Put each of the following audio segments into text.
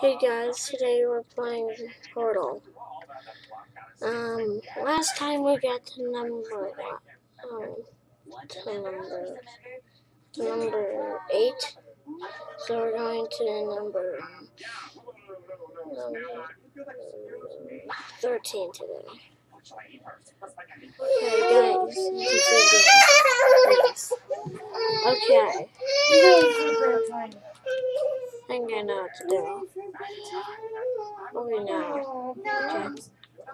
Hey guys, today we're playing Portal. Um, last time we got to number, um, to number, number 8. So we're going to number, number 13 today. Okay guys. Okay. I I know what to do. Okay, now.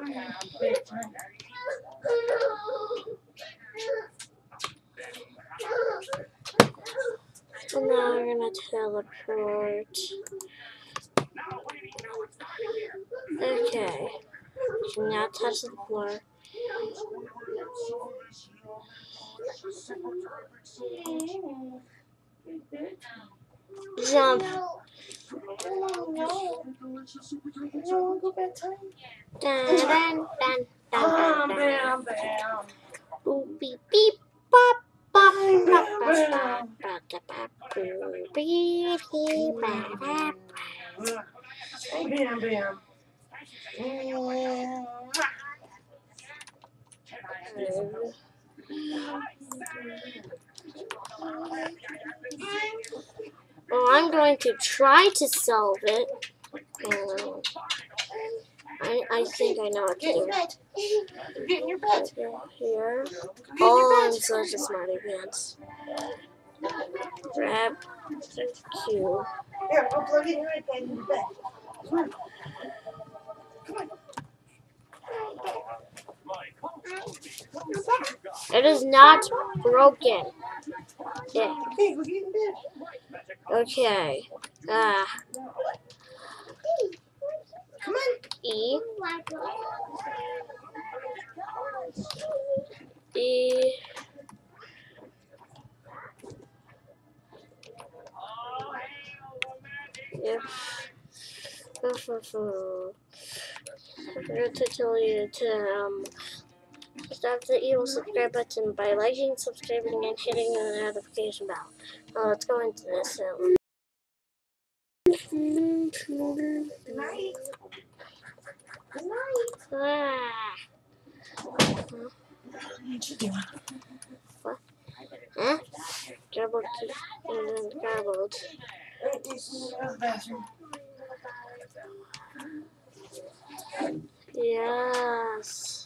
Okay. So now we're gonna teleport. Okay. Can now touch the floor. Jump. No. Thank you. Well, I'm going to try to solve it. Um, I, I think I know what to Get in do. bed. Get in your bed. Here. Get in Oh, I'm such a smarty pants. Grab the cube. Here, go plug in your iPad in your bed. Come on. Come on. It is not broken. Yeah. Okay. Ah. Come on. E. E. Yep. I forgot to tell you to um stop the evil subscribe button by liking, subscribing, and hitting the notification bell. Now let's go into this. Good night. Good night. ah. What? Huh? Garbled. And then garbled. Yes.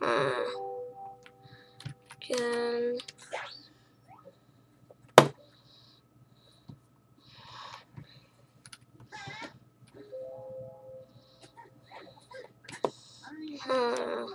Huh. Can huh.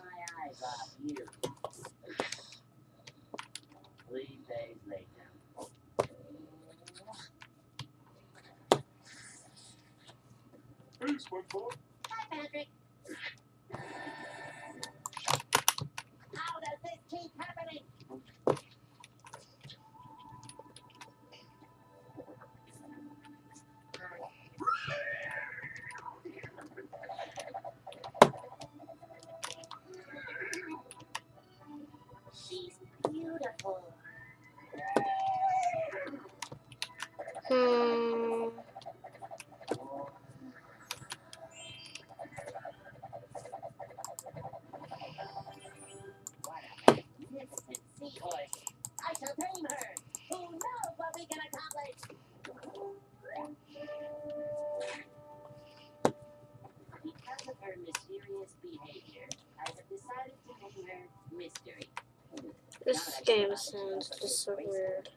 Just so weird.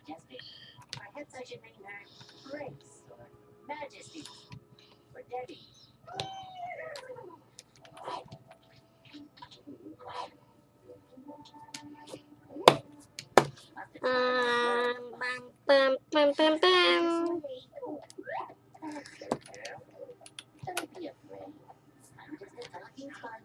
Um. I'm a is all. Okay. Gosh, mystery. Yeah, So okay, it's sure. the state of my life. And, Do you think we'll be uh, friends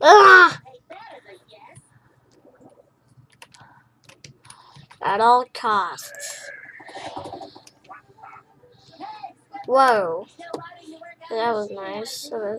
ah! At all costs. Whoa. That was nice. Uh,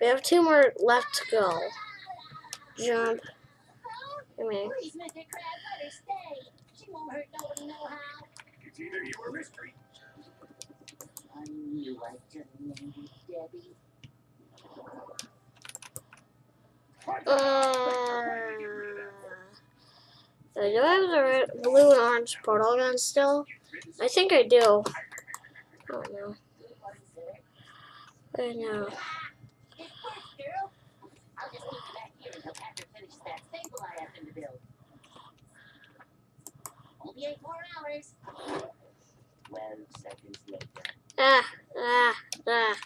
We have two more left to go. Jump. Come here. Uh, do I have the red, blue and orange portal gun still? I think I do. I don't sir. I know. It worked, girl. I'll just keep you back here until Patrick finishes I him to build. Only eight more hours. Twelve seconds later. Ah, ah, ah.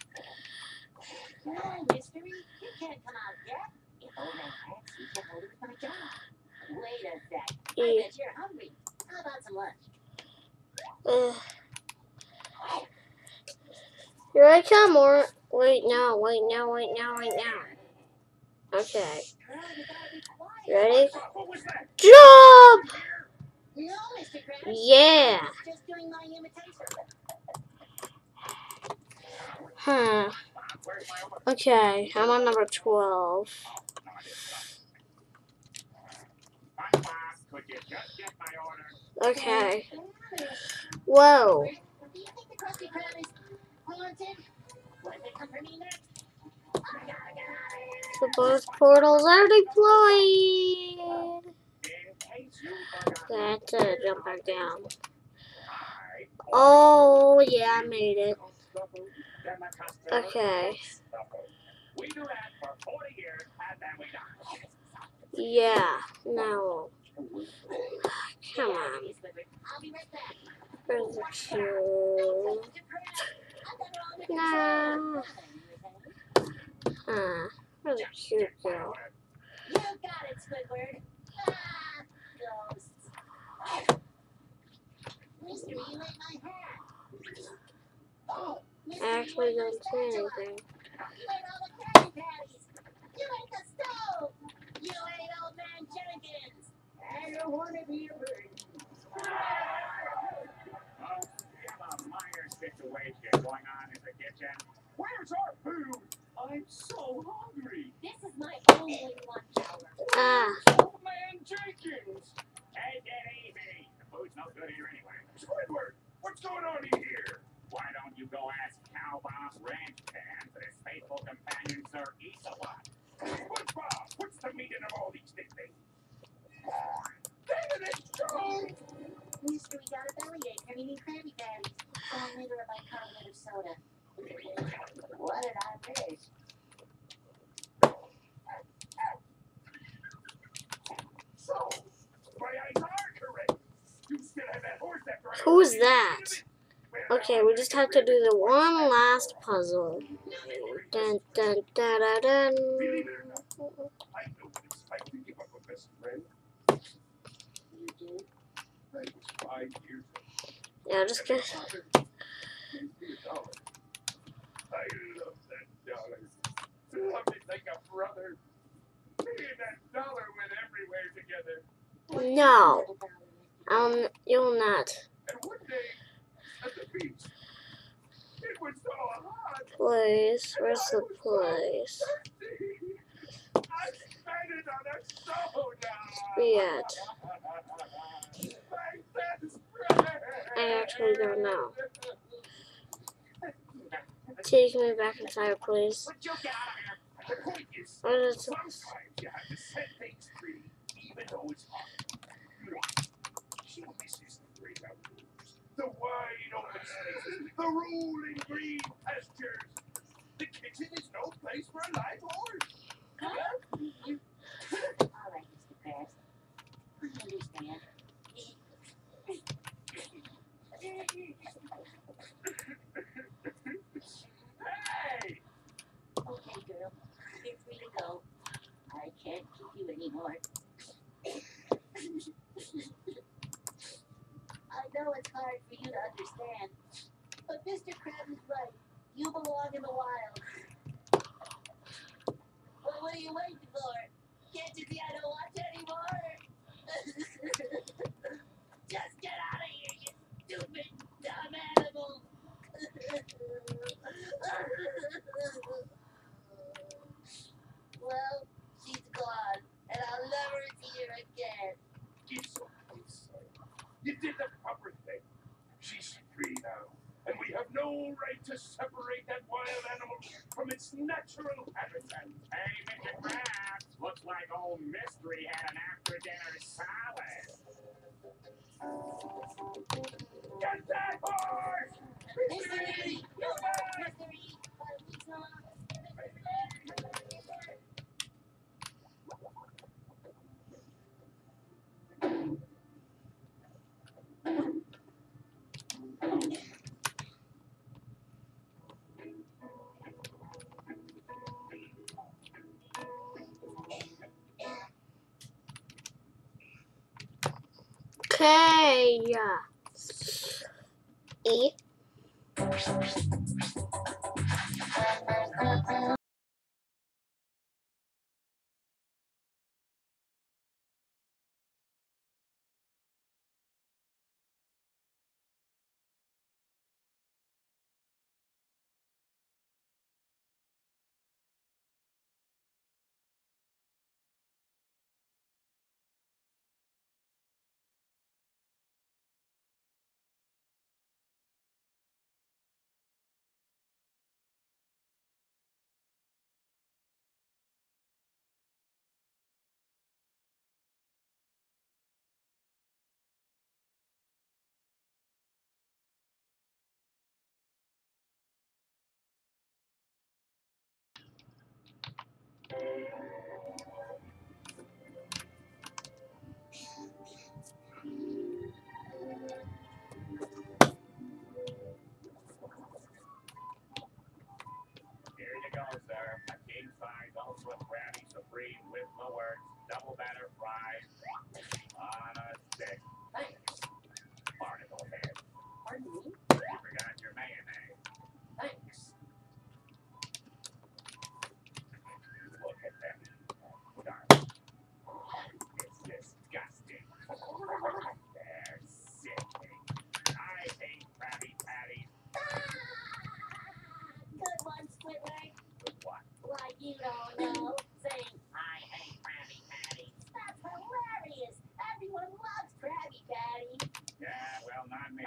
No, mystery. You can't come out yet. If old man asks, you can hold it with my job. Wait a sec. I Eh. bet you're hungry. How about some lunch? Ugh. Here I come, or wait, no, wait, no, wait, no, wait, no. Okay, Girl, you gotta be quiet. ready? Jump! No, Mr. Krabs. Yeah. I just doing my imitation. Huh. Where's my order? Okay, I'm on number 12. Oh, no, I didn't. Fine, boss. Could you just my order? Okay. Whoa. Gotta. So both portals are deployed. It, jump back down. Oh, yeah, I made it. Okay. We do that for 40 years and then we die. Yeah, no. Come on. Where's the under Nah. Huh. Where's the cube go? You got it, Squidward. Ah, ghosts. Mystery, you ate my hat. Oh, Mystery, you Actually ate don't say anything. You ate all the Krabby Patties. You ate the stove. You ate old man Jenkins. I don't want to be a bird. Oh, we have a minor situation going on in the kitchen. Where's our food? I'm so hungry. This is my only lunch hour. Ah, Old man Jenkins. Take it easy. The food's no good here anyway. Squidward, what's going on in here? Why don't you go ask Cowbomb Ranch Pan for his faithful companion, Sir Isawat? SpongeBob, what's the meaning of all these nicknames? David, it's true! Mystery got a bellyache from eating Krabby Patties. Don't litter a bicarbonate of soda. What did I miss? So, my eyes are correct. You still have that horse that drives Who's that? Okay, we just have to do the one last puzzle. Dun dun dun. Yeah, just get. Gave me a dollar. I love that. Love it like a brother. No, um, you'll not. And one day, at the beach, it was so hot. Place. Where's the place? I spent it on a soda. Yet. Friend. I actually don't know. Take me back inside, please. Is, sometimes you have to set things free, even though it's hard. She misses the great outdoors, the wide open spaces, the rolling green pastures. The kitchen is no place for a live horse. All right, Mr. Krabs. I understand. Hey! Okay, girl. You're free to go. I can't keep you anymore. I know it's hard for you to understand, but Mr. Krabs is right. You belong in the wild. Well, what are you waiting for? Can't you see I don't want you anymore? Just get out of here, you stupid, dumb animal. well, she's gone, and I'll never see her again. It's okay, son. You did the proper thing. She's free now, and we have no right to separate that wild animal from its natural habitat. Hey, Mr. Krabs, looks like old Mystery had an after-dinner salad. Get that horse! Mystery! Back! Mystery! Okay. E. Pardon me? You forgot your mayonnaise. Thanks. Look at that. Darn. It's disgusting. They're sickening. I hate Krabby Patties. Good one, Squidward. What? Why, you don't know. Saying, I hate Krabby Patties. That's hilarious. Everyone loves Krabby Patties. Yeah, well, not me.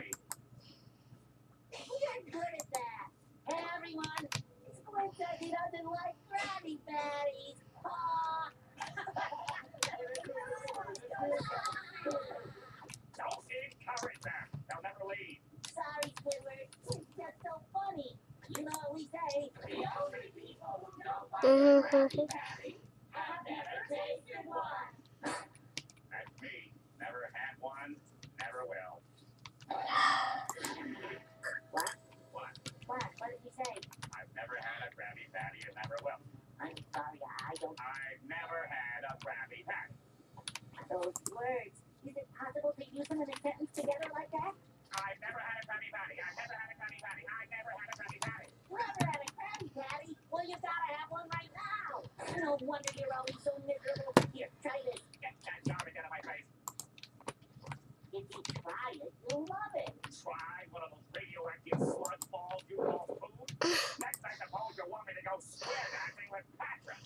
You're good at that. Hey, everyone. Squid says he doesn't like Krabby Patties. Aw. Don't encourage them. They'll never leave. Sorry, Squidward. It's just so funny. You know what we say. The only people who know about Mhm. Krabby Patties have never tasted one. That's me. Never had one. Never will. those words. Is it possible to use them in a sentence together like that? I've never had a Krabby Patty. I've never had a Krabby Patty. I've never had a Krabby Patty. Never had a Krabby Patty? Well, you gotta have one right now. No wonder you're always so miserable. Here, try this. Get that garbage out of my face. If you try it, you'll love it. Try one of those radioactive sludge balls you call food. Next, I suppose you want me to go square dancing with Patrick.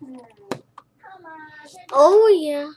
Hmm. Come on. get Oh yeah.